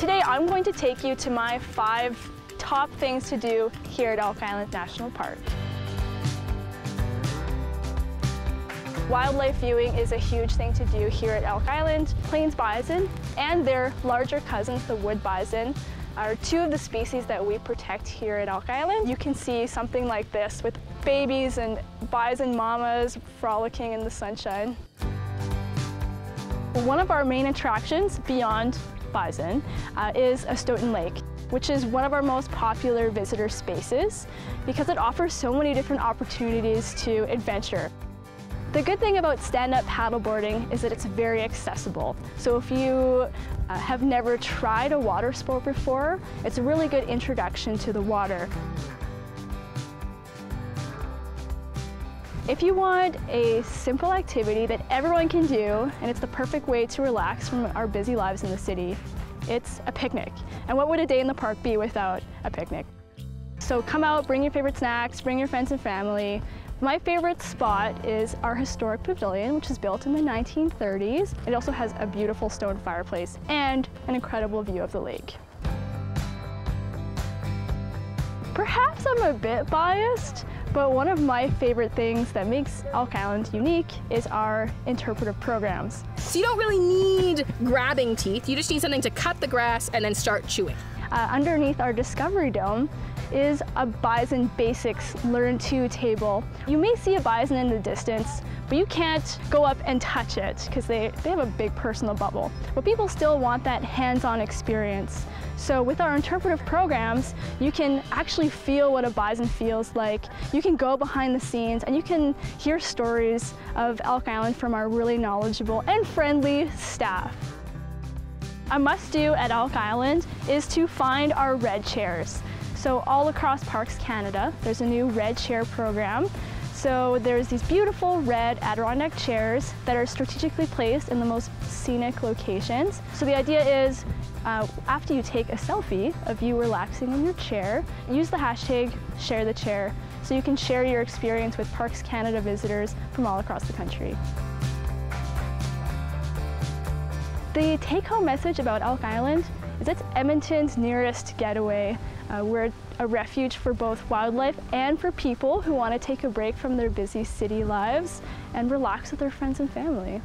Today I'm going to take you to my five top things to do here at Elk Island National Park. Wildlife viewing is a huge thing to do here at Elk Island. Plains bison and their larger cousins, the wood bison, are two of the species that we protect here at Elk Island. You can see something like this with babies and bison mamas frolicking in the sunshine. One of our main attractions beyond bison uh, is Astotin Lake which is one of our most popular visitor spaces because it offers so many different opportunities to adventure. The good thing about stand-up paddleboarding is that it's very accessible. So if you uh, have never tried a water sport before, it's a really good introduction to the water. If you want a simple activity that everyone can do, and it's the perfect way to relax from our busy lives in the city, it's a picnic. And what would a day in the park be without a picnic? So come out, bring your favorite snacks, bring your friends and family, my favorite spot is our historic pavilion, which is built in the 1930s. It also has a beautiful stone fireplace and an incredible view of the lake. Perhaps I'm a bit biased, but one of my favorite things that makes Elk Island unique is our interpretive programs. So you don't really need grabbing teeth, you just need something to cut the grass and then start chewing. Uh, underneath our Discovery Dome, is a Bison Basics Learn To table. You may see a bison in the distance, but you can't go up and touch it because they, they have a big personal bubble. But people still want that hands-on experience. So with our interpretive programs, you can actually feel what a bison feels like. You can go behind the scenes and you can hear stories of Elk Island from our really knowledgeable and friendly staff. A must-do at Elk Island is to find our red chairs. So all across Parks Canada, there's a new red chair program. So there's these beautiful red Adirondack chairs that are strategically placed in the most scenic locations. So the idea is uh, after you take a selfie of you relaxing in your chair, use the hashtag share the chair so you can share your experience with Parks Canada visitors from all across the country. The take-home message about Elk Island is it's Edmonton's nearest getaway. Uh, we're a refuge for both wildlife and for people who want to take a break from their busy city lives and relax with their friends and family.